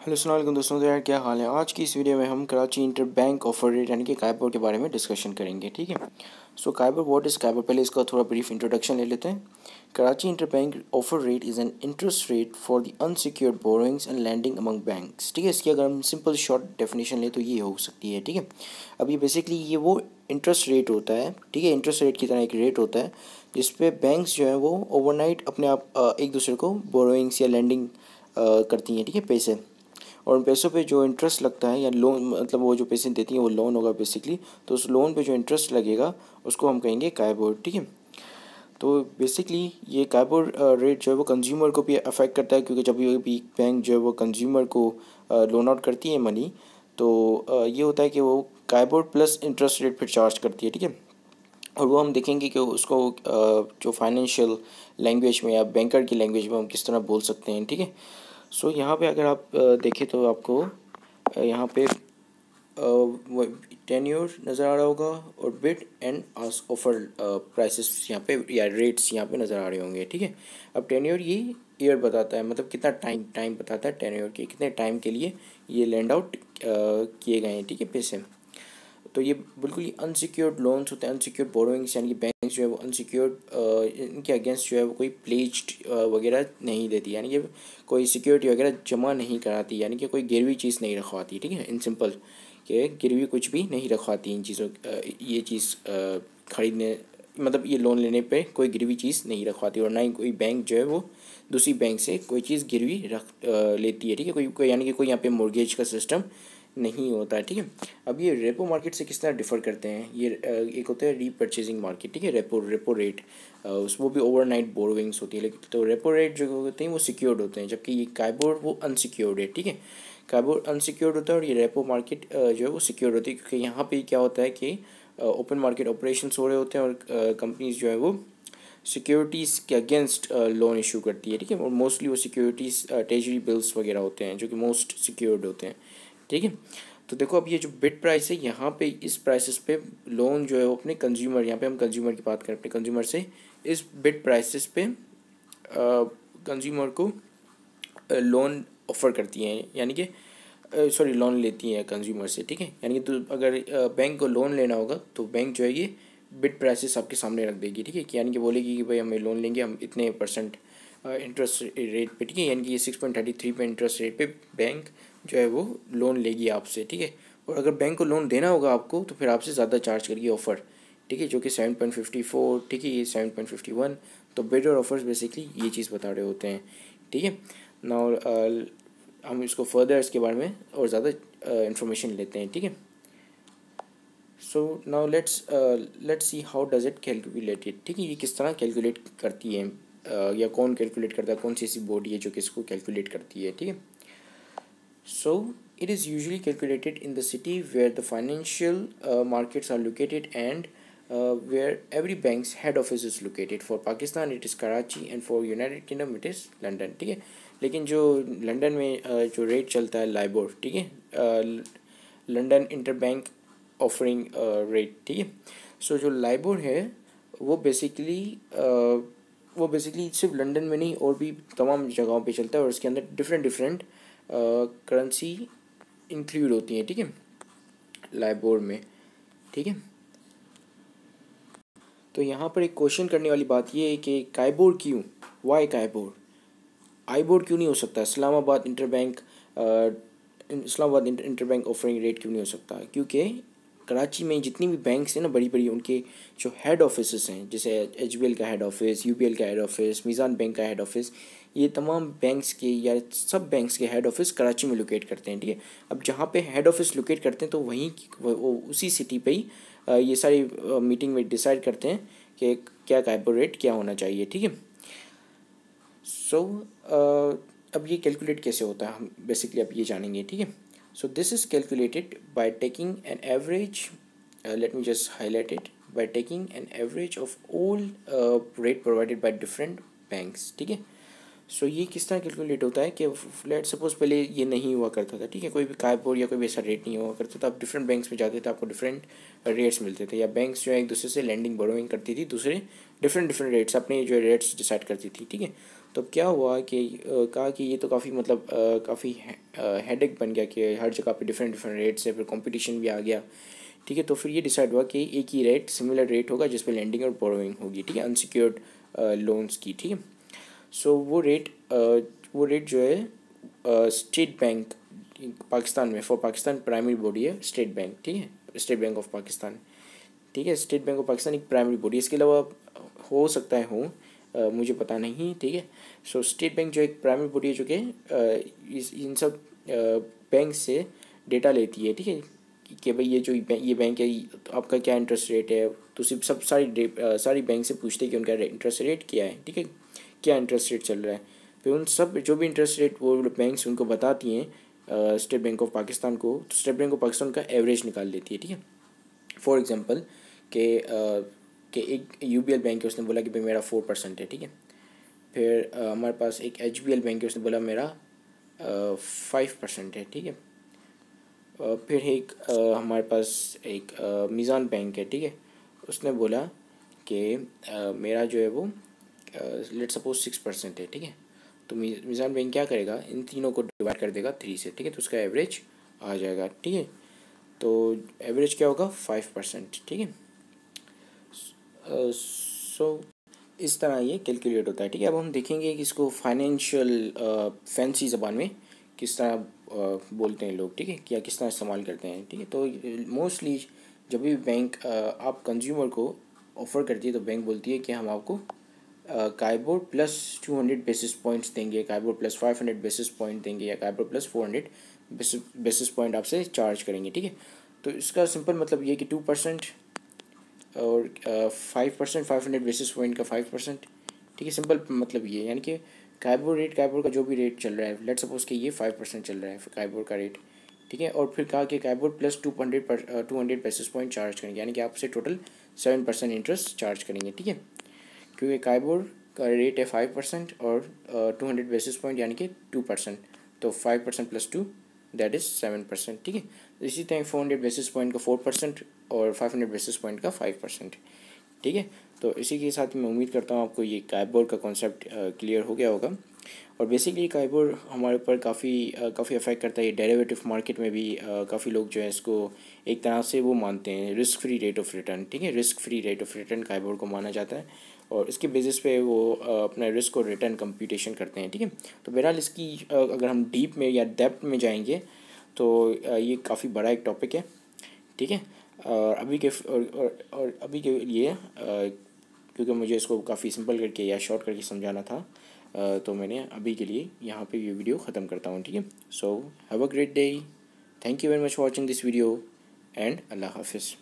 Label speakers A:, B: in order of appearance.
A: Hello सलाम दोस्तों तो यार क्या हाल है? आज की इस वीडियो में हम Karachi inter bank offer rate यानी कि कायबर के बारे में डिस्कशन करेंगे, ठीक है? सो काइबर व्हाट इज़ कायबर पहले इसका थोड़ा ब्रीफ इंट्रोडक्शन ले लेते हैं। Karachi inter bank offer rate is an interest rate for the unsecured borrowings and lending among banks ठीक है? इसकी अगर हम सिंपल शॉर्ट डेफिनेशन लें तो ये हो सकती है, ठीक है? अब ये बेसिकली ये वो इंटरेस्ट रेट होता है, ठीक है? इंटरेस्ट रेट की तरह एक रेट होता है, जिसपे बैंक्स जो है, वो ओवरनाइट अपने आप एक दूसरे को बोरोइंग्स या लैंडिंग करती हैं, ठीक है? पैसे। और उन पैसों पे जो इंटरेस्ट लगता है, या लोन मतलब वो जो पैसे देती हैं, वो लोन होगा बेसिकली तो उस लोन पे जो इंटरेस्ट लगेगा, उसको हम कहेंगे कायबोर ठीक है? तो बेसिकली ये कायबोर रेट जो है वो कंज्यूमर को भी अफेक्ट करता है, क्योंकि जब भी बैंक जो है वो कंज्यूमर को लोन आउट करती है मनी तो ये होता है कि वो कायबोर प्लस इंटरेस्ट रेट फिर चार्ज करती है, ठीक है? और वो हम देखेंगे कि उसको जो फाइनेंशियल लैंग्वेज में या बैंकर की लैंग्वेज में हम किस तरह बोल सकते हैं, ठीक है? सो so, यहाँ पे अगर आप देखें तो आपको यहाँ पे टेन ईयर नज़र आ रहा होगा और बिट एंड ऑफ़र प्राइसेस यहाँ पे या रेट्स यहाँ पे नज़र आ रहे होंगे ठीक है? अब टेन ईयर ये ईयर बताता है मतलब कितना टाइम टाइम बताता है टेन ईयर के कितने टाइम के लिए ये लैंड आउट किए गए हैं ठीक है पैसे? तो ये बिल्कुल ही अनसिक्योर्ड लोन्स होते हैं अनसिक्योर्ड बोरोइंग्स यानी कि बैंक जो है वो अनसिक्योर्ड इनके अगेंस्ट जो है वो कोई प्लेज्ड वगैरह नहीं देती। यानी कि कोई सिक्योरिटी वगैरह जमा नहीं कराती, यानी कि कोई गिरवी चीज़ नहीं रखवाती, ठीक है? इन सिंपल कि गिरवी कुछ भी नहीं रखवाती इन चीज़ों ये चीज़ ख़रीदने मतलब ये लोन लेने पे कोई गिरवी चीज़ नहीं रखवाती, और ना ही कोई बैंक जो है वो दूसरी बैंक से कोई चीज़ गिरवी रख लेती है, ठीक है? कोई कोई, यानी कि कोई यहाँ पे मोर्गेज का सिस्टम नहीं होता है, ठीक है? अब ये रेपो मार्केट से किस तरह डिफ़र करते हैं? ये एक होता है रीपर्चेजिंग मार्केट ठीक है? रेपो रेपो रेट उस वो भी ओवरनाइट बोरोविंग्स होती है, लेकिन तो रेपो रेट जो होते हैं वो सिक्योर्ड होते हैं, जबकि ये काइबोर वो अनसिक्योर्ड है, ठीक है? काइबोर अनसिक्योर्ड होता है और ये रेपो मार्केट जो है वो सिक्योर्ड होती है, क्योंकि यहाँ पर क्या होता है कि ओपन मार्केट ऑपरेशन हो रहे होते हैं और कंपनीज़ जो है वो सिक्योरिटीज़ के अगेंस्ट लोन इशू करती है, ठीक है? और मोस्टली वो सिक्योरिटीज़ ट्रेजरी बिल्स वगैरह होते हैं, जो कि मोस्ट सिक्योर्ड होते हैं। ठीक है? तो देखो अब ये जो बिट प्राइस है, यहाँ पे इस प्राइसेस पे लोन जो है वो अपने कंज्यूमर यहाँ पे हम कंज्यूमर की बात करें, अपने कंज्यूमर से, इस बिट प्राइसेस पे कंज्यूमर को लोन ऑफ़र करती हैं, यानी कि सॉरी लोन लेती हैं कंज्यूमर से, ठीक है? यानी कि तो अगर बैंक को लोन लेना होगा तो बैंक जो है ये बिट प्राइसेस आपके सामने रख देगी, ठीक है? कि यानी कि बोलेगी कि भाई हमें लोन लेंगे, हम इतने परसेंट इंटरेस्ट रेट पे, ठीक है? यानी कि ये सिक्स पॉइंट थर्टी थ्री पे इंटरेस्ट रेट पे बैंक जो है वो लोन लेगी आपसे ठीक है? और अगर बैंक को लोन देना होगा आपको तो फिर आपसे ज़्यादा चार्ज करेगी ऑफ़र ठीक है? जो कि सेवन पॉइंट फिफ्टी फोर ठीक है? ये सेवन पॉइंट फिफ्टी वन तो बेटर ऑफर्स बेसिकली ये चीज़ बता रहे होते हैं ठीक है? ना और हम इसको फर्दर इसके बारे में और ज़्यादा इंफॉर्मेशन लेते हैं ठीक है? So now let's let's see how does it calculated ठीक है? ये किस तरह कैलकुलेट करती है uh, या कौन कैलकुलेट करता है? कौन सी ऐसी बॉडी है जो कि इसको कैलकुलेट करती है ठीक है? So it is usually calculated in the city where the financial uh, markets are located and uh, where every bank's head office is located. For Pakistan it is Karachi and for United Kingdom it is London. ठीक है लेकिन जो London में uh, जो rate चलता है LIBOR ठीक है London inter bank offering rate ठीक है सो जो लाइबोर है वो बेसिकली uh, वो बेसिकली सिर्फ लंदन में नहीं और भी तमाम जगहों पे चलता है और उसके अंदर डिफरेंट डिफरेंट करेंसी इंक्लूड होती हैं, ठीक है? लाइबोर में, ठीक है? तो यहाँ पर एक क्वेश्चन करने वाली बात ये है कि काइबोर क्यों? वाई काइबोर आईबोर क्यों नहीं हो सकता? Islamabad inter bank Islamabad inter bank offering rate क्यों नहीं हो सकता? क्योंकि कराची में जितनी भी बैंक्स हैं ना बड़ी बड़ी उनके जो हेड ऑफ़िस हैं, जैसे HBL का हेड ऑफ़िस यू का हेड ऑफ़िस मीज़ान बैंक का हेड ऑफ़िस ये तमाम बैंक्स के या सब बैंक्स के हेड ऑफ़िस कराची में लोकेट करते हैं ठीक है? अब जहाँ पे हेड ऑफ़िस लोकेट करते हैं तो वहीं वो उसी सिटी पे ही ये सारी मीटिंग में डिसाइड करते हैं कि क्या रेट क्या होना चाहिए ठीक है? सो अब ये कैलकुलेट कैसे होता है हम बेसिकली अब ये जानेंगे ठीक है? Is calculated by taking an average uh, let me just highlight it by taking an average of all uh, rate provided by different banks ठीक है? सो ये किस तरह कैलकुलेट होता है कि लेट सपोज़ पहले ये नहीं हुआ करता था, ठीक है? कोई भी कायपोर या कोई भी ऐसा रेट नहीं हुआ करता था। आप डिफरेंट बैंक्स में जाते थे, आपको डिफरेंट रेट्स मिलते थे। या बैंक्स जो है, एक दूसरे से लैंडिंग बोरोइंग करती थी, दूसरे डिफरेंट डिफरेंट रेट्स अपने जो रेट्स डिसाइड करती थी, ठीक है? तो क्या हुआ कि कहा कि ये तो काफ़ी मतलब काफ़ी हेडेक बन गया कि हर जगह पे डिफरेंट डिफरेंट रेट्स है, फिर कंपटीशन भी आ गया, ठीक है? तो फिर ये डिसाइड हुआ कि एक ही रेट सिमिलर रेट होगा जिस पर लैंडिंग और बोरोइंग होगी, ठीक है? अनसिक्योर्ड लोन्स की, ठीक है? सो वो रेट वो रेट जो है स्टेट बैंक पाकिस्तान में फॉर पाकिस्तान प्राइमरी बॉडी है स्टेट बैंक ठीक है? State bank of Pakistan. ठीक है स्टेट बैंक ऑफ़ पाकिस्तान एक प्राइमरी बॉडी इसके अलावा, हो सकता है, हो मुझे पता नहीं, ठीक है? सो स्टेट बैंक जो एक प्राइमरी बॉडी है, जो कि इन सब बैंक से डेटा लेती है, ठीक है? कि भाई ये जो ये बैंक है तो आपका क्या इंटरेस्ट रेट है? तो सिर्फ़ सब सारी सारी बैंक से पूछते हैं कि उनका इंटरेस्ट रेट क्या है, ठीक है? क्या इंटरेस्ट रेट चल रहा है? फिर उन सब, जो भी इंटरेस्ट रेट वो बैंक्स उनको बताती हैं स्टेट बैंक ऑफ़ पाकिस्तान को तो स्टेट बैंक ऑफ़ पाकिस्तान का एवरेज निकाल लेती है, ठीक है? फॉर एग्ज़ाम्पल के कि एक यू बैंक है, उसने बोला कि भाई मेरा फोर परसेंट है, ठीक है? फिर हमारे पास एक एच बी एल बैंक है, उसने बोला मेरा फाइव परसेंट है, ठीक है? फिर एक हमारे पास एक मीज़ान बैंक है, ठीक है? उसने बोला कि मेरा जो है वो लेट सपोज़ सिक्स परसेंट है, ठीक है? तो मिज़ान बैंक क्या करेगा? इन तीनों को डिवाइड कर देगा थ्री से, ठीक है? तो उसका एवरेज आ जाएगा, ठीक है? तो एवरेज क्या होगा? फाइव परसेंट ठीक है? सो इस तरह ये कैलकुलेट होता है, ठीक है? अब हम देखेंगे कि इसको फाइनेंशियल फैंसी ज़बान में किस तरह बोलते हैं लोग, ठीक है? या किस तरह इस्तेमाल करते हैं, ठीक है? तो मोस्टली जब भी बैंक आप कंज्यूमर को ऑफ़र करती है तो बैंक बोलती है कि हम आपको KIBOR plus two hundred basis points देंगे KIBOR plus five hundred basis point देंगे या KIBOR plus four hundred basis point आपसे चार्ज करेंगे, ठीक है? तो इसका सिंपल मतलब ये कि टू परसेंट और five percent five hundred basis point का फाइव परसेंट ठीक है? सिंपल मतलब ये, यानी कि काइबोर्ड रेट काइबोर्ड का जो भी रेट चल रहा है लेट सपोज़ कि ये फाइव परसेंट चल रहा है काइबोर्ड का रेट ठीक है? और फिर कहा कि KIBOR plus two hundred two hundred basis point charge करेंगे, यानी कि आपसे total seven percent interest charge करेंगे, ठीक है? क्योंकि काइबोर का रेट है फाइव परसेंट और टू हंड्रेड बेसिस पॉइंट यानी कि टू परसेंट तो five percent plus two that is seven percent ठीक है? तो इसी तरह फोर हंड्रेड बेसिस पॉइंट का फोर परसेंट और फाइव हंड्रेड बेसिस पॉइंट का फाइव परसेंट ठीक है? तो इसी के साथ मैं उम्मीद करता हूँ आपको ये काइबोर का कॉन्सेप्ट क्लियर हो गया होगा। और बेसिकली काइबोर हमारे ऊपर काफ़ी काफ़ी अफेक्ट करता है। डेरिवेटिव मार्केट में भी काफ़ी लोग जो है इसको एक तरह से वो मानते हैं। Risk free rate of return ठीक है? Risk free rate of return KIBOR को माना जाता है। और इसके बेसिस पे वो अपना रिस्क और रिटर्न कंप्यूटेशन करते हैं ठीक है? तो बहरहाल इसकी अगर हम डीप में या डेप्थ में जाएँगे तो ये काफ़ी बड़ा एक टॉपिक है ठीक है? और अभी के और, और, और अभी के लिए क्योंकि मुझे इसको काफ़ी सिंपल करके या शॉर्ट करके समझाना था तो मैंने अभी के लिए यहाँ पे ये वीडियो ख़त्म करता हूँ, ठीक है? So have a great day thank you very much watching this video and अल्लाह हाफिज़